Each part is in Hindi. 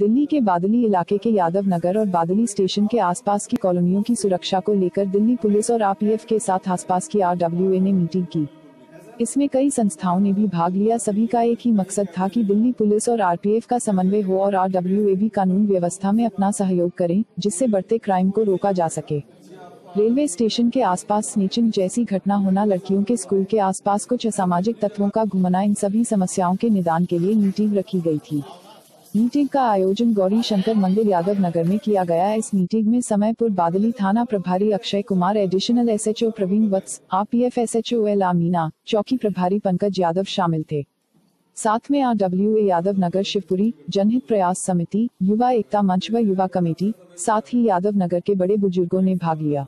दिल्ली के बादली इलाके के यादव नगर और बादली स्टेशन के आसपास की कॉलोनियों की सुरक्षा को लेकर दिल्ली पुलिस और आरपीएफ के साथ आसपास की आरडब्ल्यूए ने मीटिंग की। इसमें कई संस्थाओं ने भी भाग लिया। सभी का एक ही मकसद था कि दिल्ली पुलिस और आरपीएफ का समन्वय हो और आरडब्ल्यूए भी कानून व्यवस्था में अपना सहयोग करें, जिससे बढ़ते क्राइम को रोका जा सके। रेलवे स्टेशन के आसपास स्नीचिंग जैसी घटना होना, लड़कियों के स्कूल के आसपास कुछ असामाजिक तत्वों का घुमना, इन सभी समस्याओं के निदान के लिए मीटिंग रखी गई थी। मीटिंग का आयोजन गौरी शंकर मंदिर यादव नगर में किया गया। इस मीटिंग में समयपुर बादली थाना प्रभारी Akshay Kumar additional SHO Praveen Vats RPF SHO L Amina, चौकी प्रभारी पंकज यादव शामिल थे। साथ में R W A Yadav Nagar Shivpuri, जनहित प्रयास समिति, युवा एकता मंच व युवा कमेटी, साथ ही यादव नगर के बड़े बुज़ुर्गों ने भाग लिया।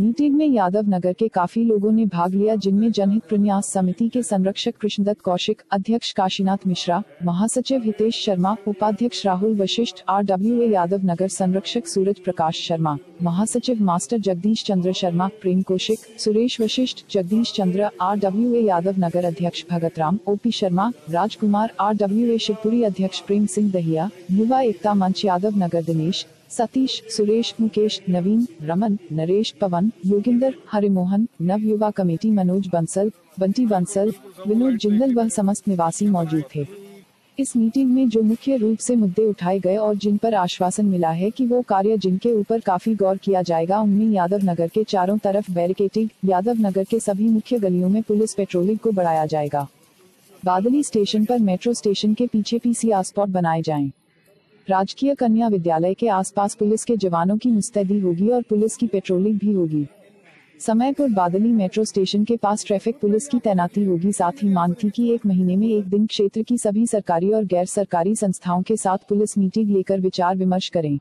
मीटिंग में यादव नगर के काफ़ी लोगों ने भाग लिया, जिनमें जनहित प्रन्यास समिति के संरक्षक कृष्णदत्त कौशिक, अध्यक्ष काशीनाथ मिश्रा, महासचिव हितेश शर्मा, उपाध्यक्ष Rahul Vashisht R W A Yadav Nagar संरक्षक सूरज प्रकाश शर्मा, महासचिव master Jagdish Chandra Sharma, Prem Kaushik, Suresh Vashisht, Jagdish Chandra R W A Yadav Nagar अध्यक्ष Bhagat Ram, OP Sharma, Rajkumar R W A Shivpuri अध्यक्ष प्रेम सिंह दहिया, युवा एकता मंच यादव नगर दिनेश सतीश, सुरेश, मुकेश, नवीन, रमन, नरेश, पवन, योगिंदर, हरिमोहन, नव युवा कमेटी, मनोज बंसल, बंटी बंसल, विनोद जिंदल व समस्त निवासी मौजूद थे इस मीटिंग में जो मुख्य रूप से मुद्दे उठाए गए और जिन पर आश्वासन मिला है कि वो कार्य जिनके ऊपर काफ़ी गौर किया जाएगा, उनमें यादव नगर के चारों तरफ़ बैरिकेटिंग यादव नगर के सभी मुख्य गलियों में पुलिस पेट्रोलिंग को बढ़ाया जाएगा बादली स्टेशन पर मेट्रो स्टेशन के पीछे पीसीआर स्पॉट बनाए जाएँ। राजकीय कन्या विद्यालय के आसपास पुलिस के जवानों की मुस्तैदी होगी और पुलिस की पेट्रोलिंग भी होगी। समय पर बादली मेट्रो स्टेशन के पास ट्रैफ़िक पुलिस की तैनाती होगी। साथ ही मांग थी कि एक महीने में एक दिन क्षेत्र की सभी सरकारी और गैर सरकारी संस्थाओं के साथ पुलिस मीटिंग लेकर विचार विमर्श करें।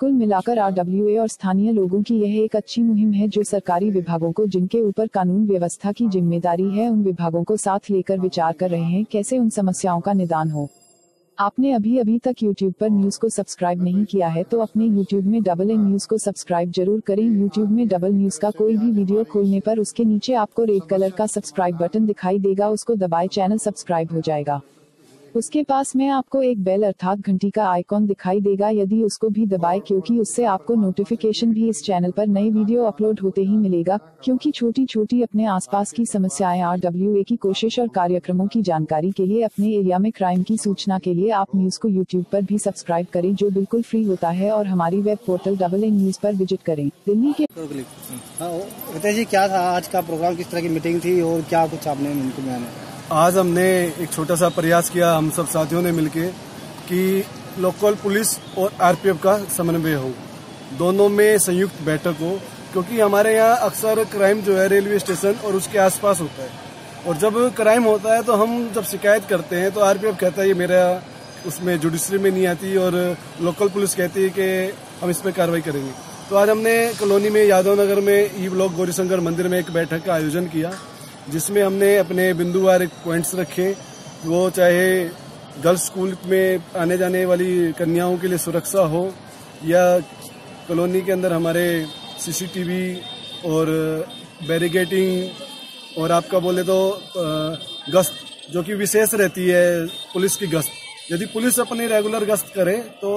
कुल मिलाकर आर और स्थानीय लोगों की यह एक अच्छी मुहिम है जो सरकारी विभागों को, जिनके ऊपर कानून व्यवस्था की ज़िम्मेदारी है, उन विभागों को साथ लेकर विचार कर रहे हैं, कैसे उन समस्याओं का निदान हो। आपने अभी अभी तक YouTube पर न्यूज़ को सब्सक्राइब नहीं किया है तो अपने YouTube में डबल एन न्यूज़ को सब्सक्राइब ज़रूर करें। YouTube में डबल न्यूज़ का कोई भी वीडियो खोलने पर उसके नीचे आपको रेड कलर का सब्सक्राइब बटन दिखाई देगा। उसको दबाए चैनल सब्सक्राइब हो जाएगा। उसके पास में आपको एक बेल अर्थात घंटी का आइकॉन दिखाई देगा यदि उसको भी दबाए क्योंकि उससे आपको नोटिफिकेशन भी इस चैनल पर नई वीडियो अपलोड होते ही मिलेगा क्योंकि छोटी छोटी अपने आसपास की समस्याएँ आर डब्ल्यू की कोशिश और कार्यक्रमों की जानकारी के लिए अपने एरिया में क्राइम की सूचना के लिए आप न्यूज़ को यूट्यूब पर भी सब्सक्राइब करें जो बिल्कुल फ्री होता है और हमारी web portal double A news पर विज़िट करें। दिल्ली के हाँ, जी क्या था आज का प्रोग्राम किस तरह की मीटिंग थी और क्या कुछ आपने उनको बयान आज हमने एक छोटा सा प्रयास किया, हम सब साथियों ने मिलके, कि लोकल पुलिस और आरपीएफ का समन्वय हो। दोनों में संयुक्त बैठक हो, क्योंकि हमारे यहाँ अक्सर क्राइम जो है रेलवे स्टेशन और उसके आसपास होता है। और जब क्राइम होता है तो हम जब शिकायत करते हैं तो आरपीएफ कहता है, ये मेरा, उसमें जुडिशरी में नहीं आती और लोकल पुलिस कहती है कि हम इस पर कार्रवाई करेंगे। तो आज हमने कॉलोनी में, यादव नगर में, ई ब्लॉक गौरीशंकर मंदिर में एक बैठक का आयोजन किया। जिसमें हमने अपने बिंदुवार पॉइंट्स रखे। वो चाहे गर्ल्स स्कूल में आने जाने वाली कन्याओं के लिए सुरक्षा हो या कॉलोनी के अंदर हमारे सीसीटीवी और बैरिगेटिंग और आपका बोले तो गश्त जो कि विशेष रहती है पुलिस की गश्त। यदि पुलिस अपनी रेगुलर गश्त करे तो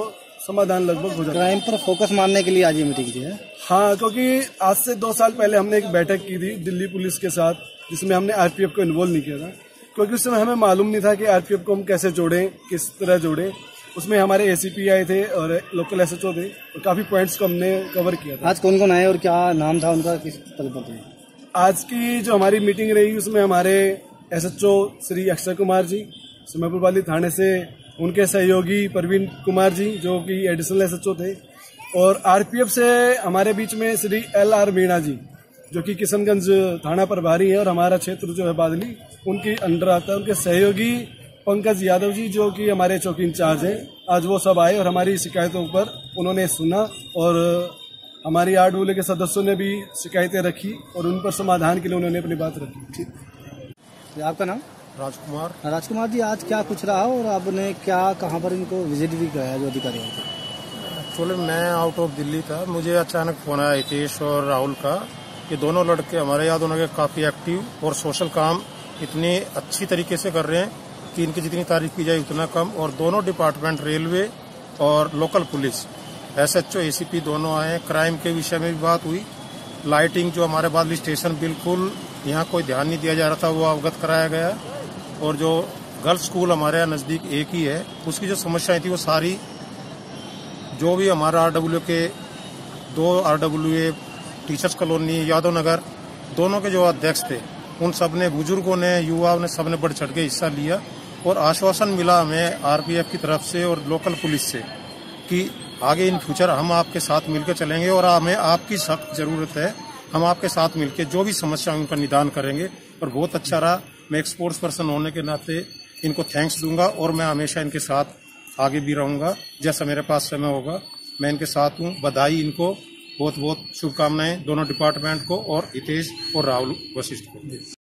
समाधान लगभग हो जाता है। क्राइम पर फोकस मारने के लिए आज ये मीटिंग की है। हाँ क्योंकि आज से दो साल पहले हमने एक बैठक की थी दिल्ली पुलिस के साथ। जिसमें हमने आरपीएफ को इन्वॉल्व नहीं किया था। क्योंकि उस समय हमें मालूम नहीं था कि आरपीएफ को हम कैसे जोड़ें किस तरह जोड़ें। उसमें हमारे एसीपी आए थे और लोकल एसएचओ थे और काफ़ी पॉइंट्स को हमने कवर किया था। आज कौन कौन आए और क्या नाम था उनका किस पद पर आज की जो हमारी मीटिंग रही उसमें हमारे एसएचओ श्री अक्षय कुमार जी समयपुर वाली थाने से उनके सहयोगी प्रवीण कुमार जी जो कि एडिशनल एसएचओ थे। और आरपीएफ से हमारे बीच में श्री एल आर मीणा जी। जो कि किशनगंज थाना प्रभारी है और हमारा क्षेत्र जो है बादली उनके अंडर आता है। उनके सहयोगी पंकज यादव जी जो कि हमारे चौकी इंचार्ज हैं आज वो सब आए और हमारी शिकायतों पर उन्होंने सुना और हमारी आठ बोले के सदस्यों ने भी शिकायतें रखी और उन पर समाधान के लिए उन्होंने अपनी बात रखी। ठीक। आपका नाम? राजकुमार। राजकुमार जी आज क्या कुछ रहा और आपने क्या कहाँ पर इनको विज़िट भी किया जो अधिकारी एक्चुअली मैं आउट ऑफ़ दिल्ली था। मुझे अचानक फ़ोन आया हितेश और राहुल का। ये दोनों लड़के, हमारे याद होने के काफ़ी एक्टिव और सोशल काम इतनी अच्छी तरीके से कर रहे हैं कि इनकी जितनी तारीफ़ की जाए उतना कम। और दोनों डिपार्टमेंट रेलवे और लोकल पुलिस एसएचओ एसीपी दोनों आए क्राइम के विषय में भी बात हुई। लाइटिंग जो हमारे बादली स्टेशन बिल्कुल यहाँ कोई ध्यान नहीं दिया जा रहा था, वो अवगत कराया गया। और जो गर्ल्स स्कूल हमारे यहाँ नज़दीक एक ही है, उसकी जो समस्याएँ थी वो सारी, जो भी हमारा आरडब्ल्यू के दो RWA teachers colony, Yadav Nagar, दोनों के जो अध्यक्ष थे, उन सबने बुज़ुर्गों ने युवाओं ने, सबने बढ़ चढ़ के हिस्सा लिया और आश्वासन मिला हमें आरपीएफ की तरफ़ से और लोकल पुलिस से कि आगे इन फ्यूचर हम आपके साथ मिलकर चलेंगे और हमें आपकी सख्त ज़रूरत है, हम आपके साथ मिलकर जो भी समस्या उनका निदान करेंगे। और बहुत अच्छा रहा, मैं एक स्पोर्ट्स पर्सन होने के नाते इनको थैंक्स दूँगा और मैं हमेशा इनके साथ आगे भी रहूँगा। जैसा मेरे पास समय होगा, मैं इनके साथ हूँ, बधाई इनको। बहुत बहुत शुभकामनाएँ दोनों डिपार्टमेंट को और हितेश और राहुल वशिष्ठ को।